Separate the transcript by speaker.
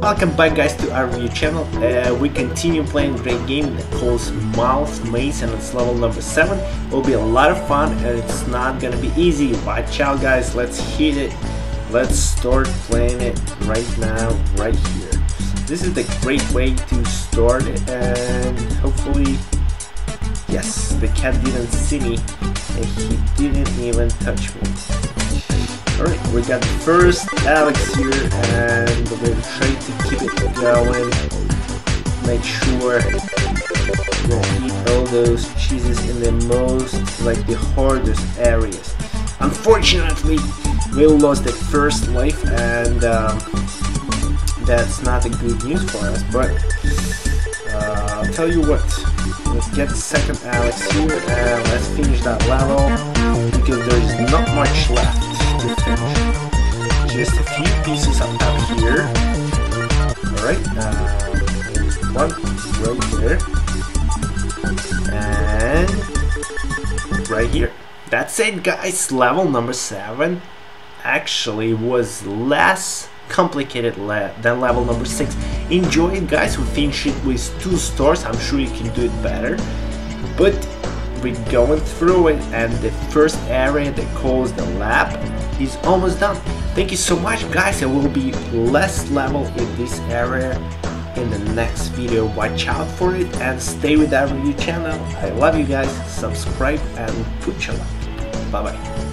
Speaker 1: Welcome back guys to our review channel. Uh, we continue playing great game that calls Mouse Maze and it's level number 7. It will be a lot of fun and it's not gonna be easy. Watch out guys, let's hit it. Let's start playing it right now, right here. This is the great way to start it and hopefully, yes, the cat didn't see me and he didn't even touch me. Alright, we got the first elixir here and we're try to keep it going. Make sure we eat all those cheeses in the most, like the hardest areas. Unfortunately, we lost the first life and um, that's not a good news for us, but uh, I'll tell you what, let's get second elixir here and let's finish that level because there's not much left to finish. Just a few pieces up, up here. Alright, uh, one right there. And right here. That's it guys, level number 7 actually was less complicated le than level number 6. Enjoy it guys, we finished it with 2 stars, I'm sure you can do it better. But we're going through it and the first area that calls the lab is almost done. Thank you so much guys, there will be less level in this area in the next video. Watch out for it and stay with our review channel. I love you guys, subscribe and put your like. Bye bye.